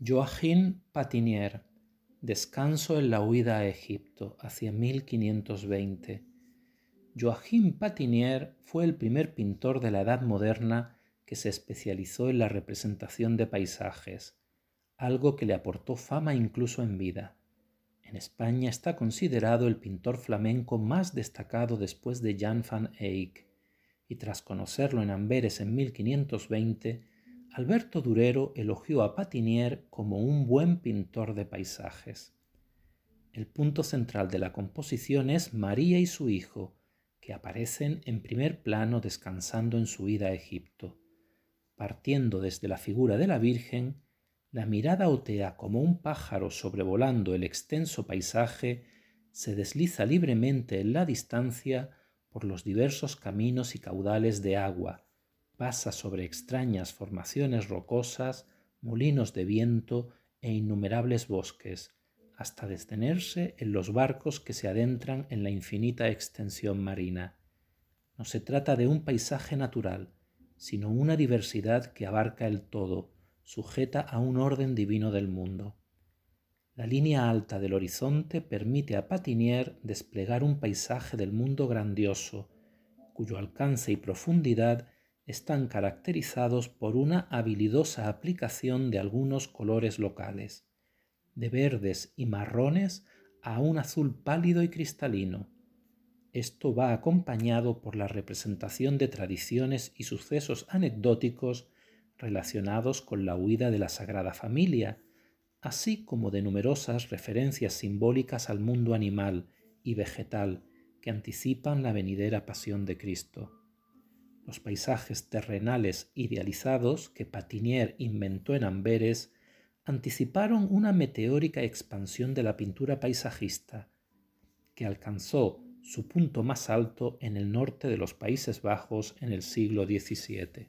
Joachim Patinier, Descanso en la huida a Egipto, hacia 1520. Joachim Patinier fue el primer pintor de la Edad Moderna que se especializó en la representación de paisajes, algo que le aportó fama incluso en vida. En España está considerado el pintor flamenco más destacado después de Jan van Eyck, y tras conocerlo en Amberes en 1520, Alberto Durero elogió a Patinier como un buen pintor de paisajes. El punto central de la composición es María y su hijo, que aparecen en primer plano descansando en su ida a Egipto. Partiendo desde la figura de la Virgen, la mirada otea como un pájaro sobrevolando el extenso paisaje, se desliza libremente en la distancia por los diversos caminos y caudales de agua, pasa sobre extrañas formaciones rocosas, molinos de viento e innumerables bosques, hasta detenerse en los barcos que se adentran en la infinita extensión marina. No se trata de un paisaje natural, sino una diversidad que abarca el todo, sujeta a un orden divino del mundo. La línea alta del horizonte permite a Patinier desplegar un paisaje del mundo grandioso, cuyo alcance y profundidad están caracterizados por una habilidosa aplicación de algunos colores locales, de verdes y marrones a un azul pálido y cristalino. Esto va acompañado por la representación de tradiciones y sucesos anecdóticos relacionados con la huida de la Sagrada Familia, así como de numerosas referencias simbólicas al mundo animal y vegetal que anticipan la venidera pasión de Cristo. Los paisajes terrenales idealizados que Patinier inventó en Amberes anticiparon una meteórica expansión de la pintura paisajista, que alcanzó su punto más alto en el norte de los Países Bajos en el siglo XVII.